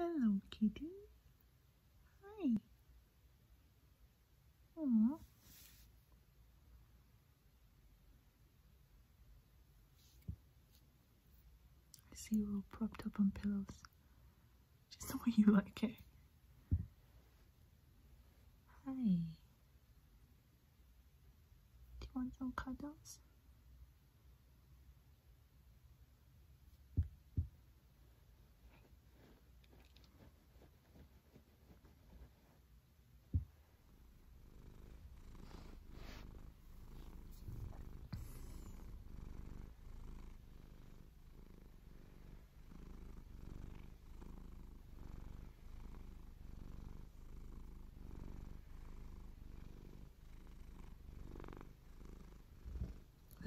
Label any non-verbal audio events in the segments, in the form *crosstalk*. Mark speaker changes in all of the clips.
Speaker 1: Hello, kitty. Hi. Aww. I see you're all propped up on pillows. Just the way you like it. Hi. Do you want some cuddles?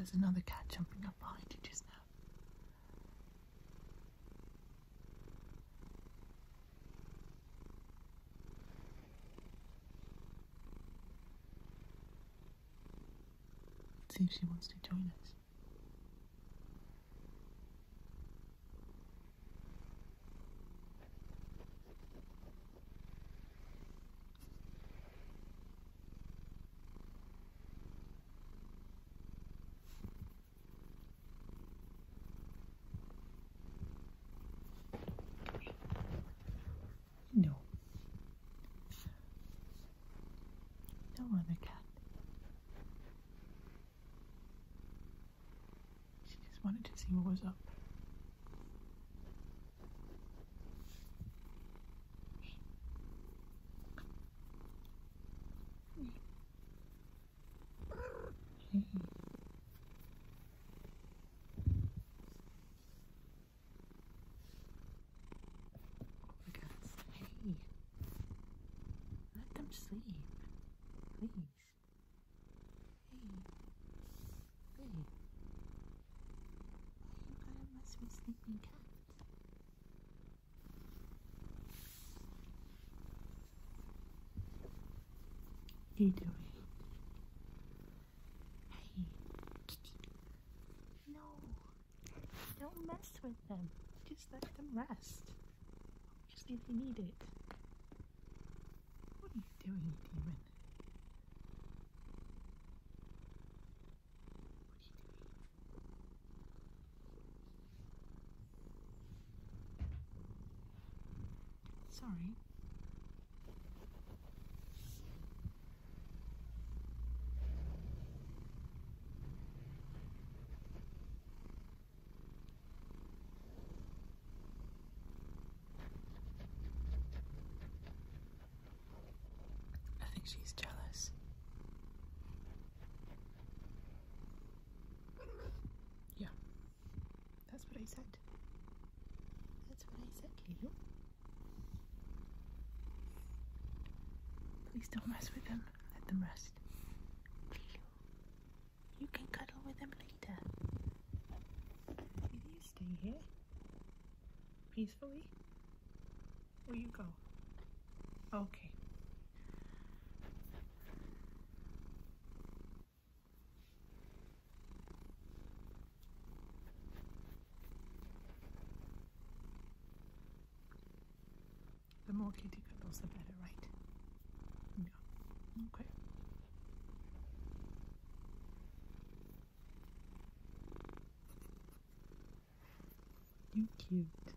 Speaker 1: There's another cat jumping up behind you just now. See if she wants to join us. No. No other cat. She just wanted to see what was up. Hey. Let them sleep. Please. Hey. Hey. Why you gotta mess with sleeping cats? You doing? Hey, kitty. No. Don't mess with them. Just let them rest. Obviously they need it. What are you doing, demon? She's jealous. Yeah, that's what I said. That's what I said. Please don't mess with them. Let them rest. You can cuddle with them later. You stay here? Peacefully? Where you go? Okay. The more kitty cuddles, the better, right? Yeah. Okay. Cute.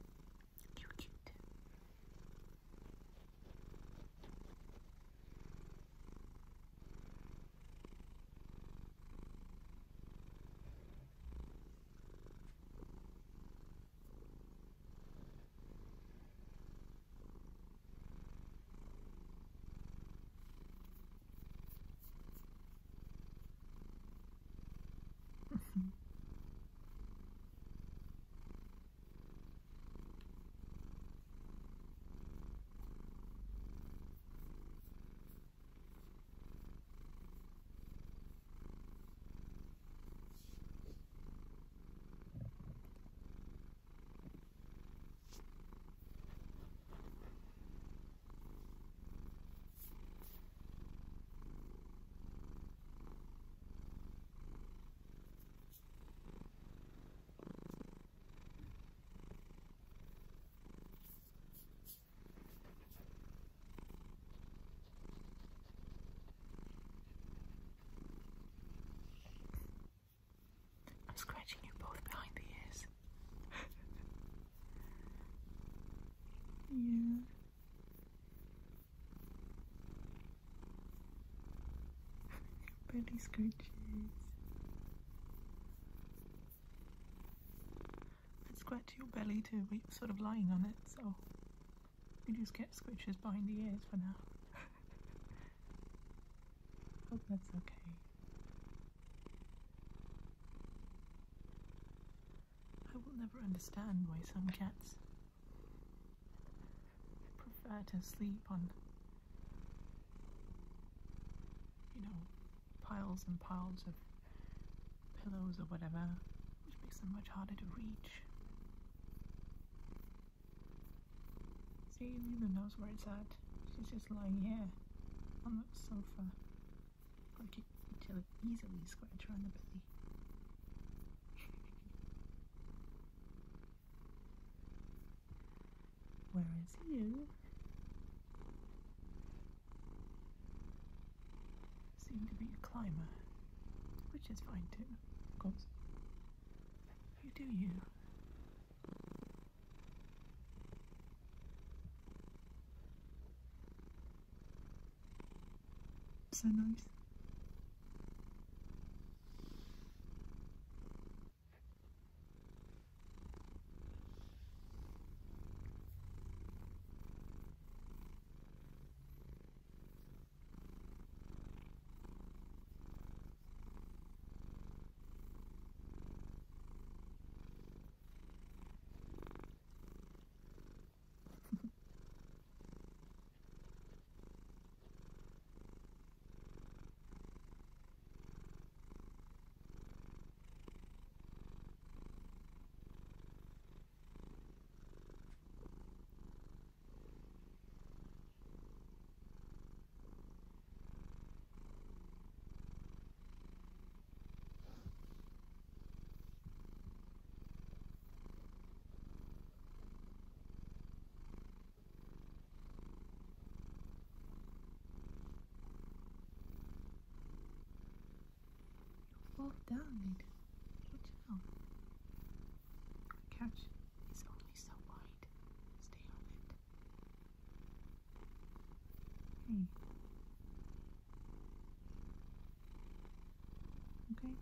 Speaker 1: Belly scratches. I'd scratch your belly too, but you're sort of lying on it, so you just get scratches behind the ears for now. *laughs* Hope that's okay. I will never understand why some cats prefer to sleep on, you know, piles and piles of pillows or whatever, which makes them much harder to reach. See, Luna knows where it's at. She's just lying here on the sofa. I could easily scratch her on the belly. *laughs* Whereas you seem to be a climber, which is fine too, of course. You do you. So nice. Fall down. Watch out. The couch is only so wide. Stay on it. Hey. Okay.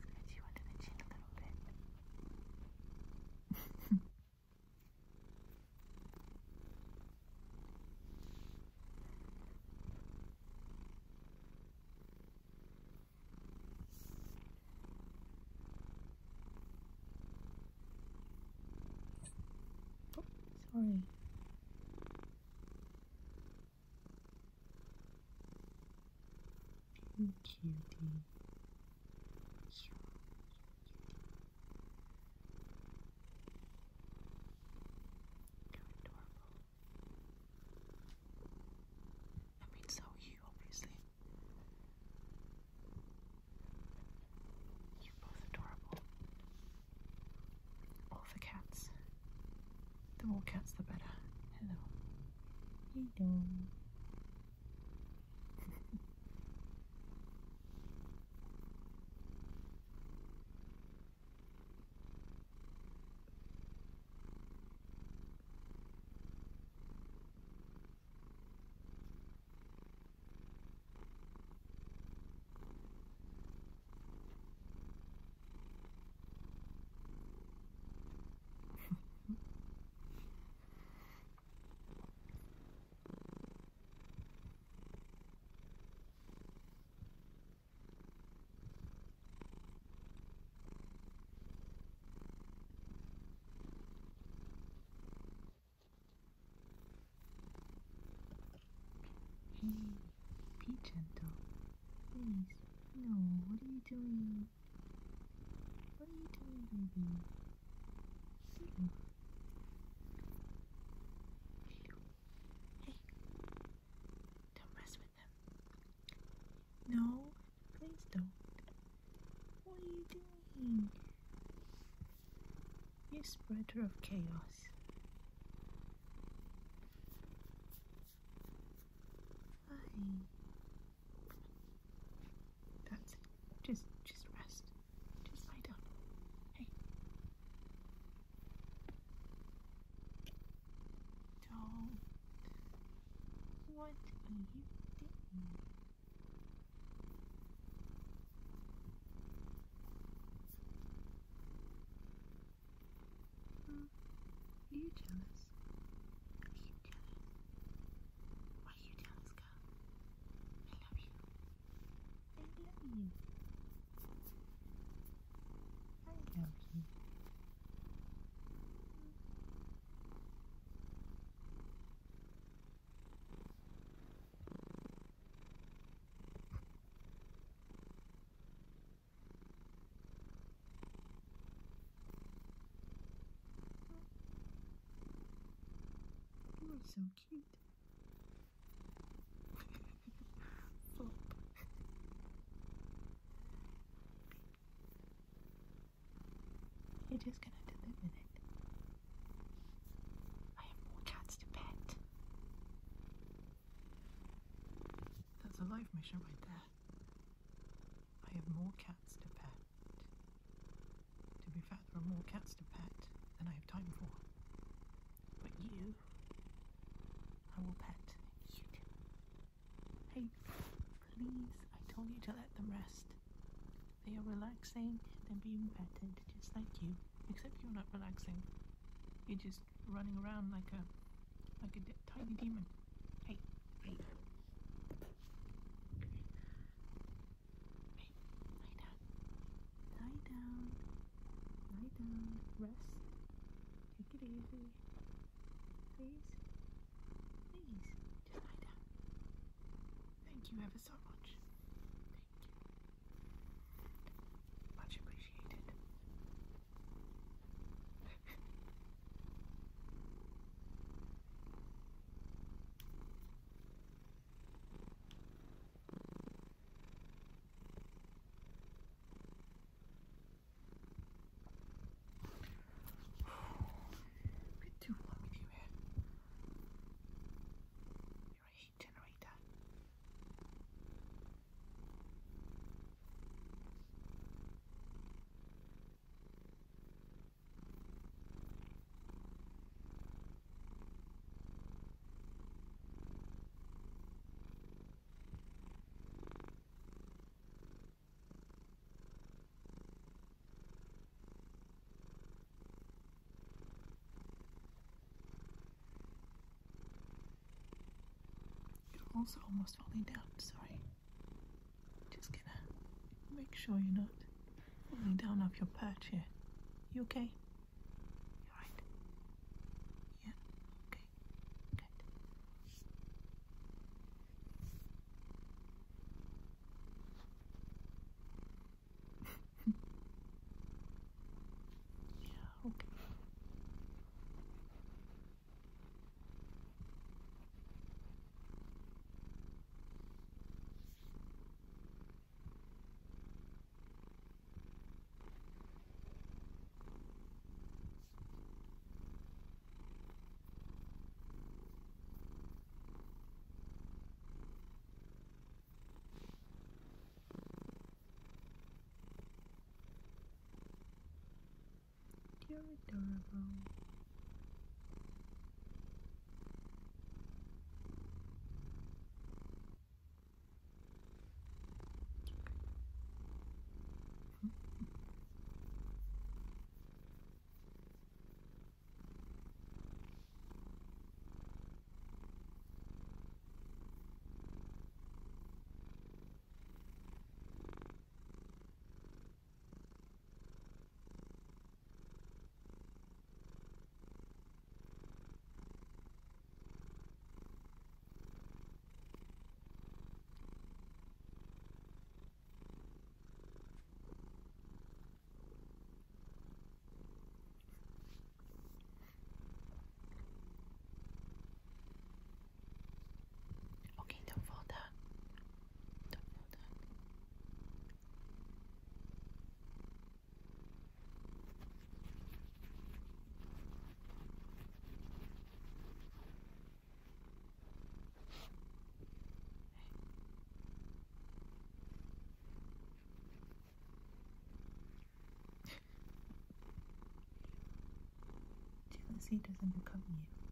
Speaker 1: Scratch you under the chin a little bit. oh, You cutie. You're adorable. I mean, so are you, obviously. You're both adorable. All the cats. The more cats, the better. Hello. Hello. Hey, be gentle. Please. No, what are you doing? What are you doing, baby? Hello. Hey. Don't mess with them. No, please don't. What are you doing? You spreader of chaos. Hi. That's it. Just just Are you? Hmm. Are you jealous? Are you jealous? Are you jealous, girl? I love you. I love you. I love you. You are so cute. *laughs* Flop. You're just gonna have live with it. I have more cats to pet. That's a life mission right there. I have more cats to pet. To be fair, there are more cats to pet than I have time for. But you, I pet you too. Hey, please, I told you to let them rest. They are relaxing, they're being petted, just like you. Except you're not relaxing. You're just running around like a like a de- tiny demon. Hey, hey. Hey, lie down. Lie down. Lie down. Rest. Take it easy. Please. Just lie down. Thank you ever so much. Thank you. Much appreciated. Bit too warm with you here. You're a heat generator. You're also almost falling down, sorry. Just gonna make sure you're not falling down off your perch here. You okay? You alright? Yeah, okay. Good. yeah, okay. You're adorable. Okay, don't fall down. Don't fall down. Jealousy doesn't become you.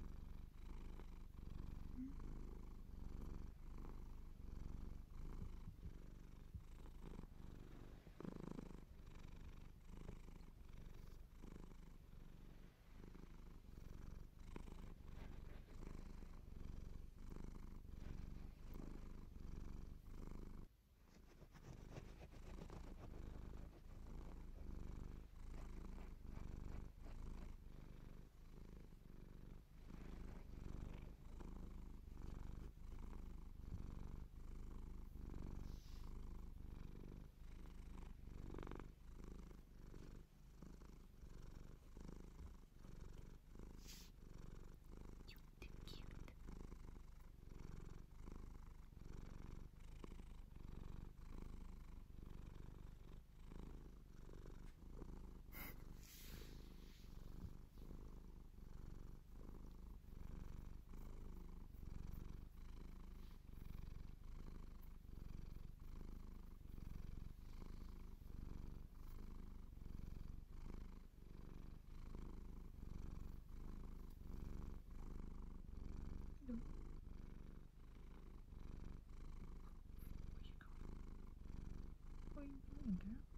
Speaker 1: Okay.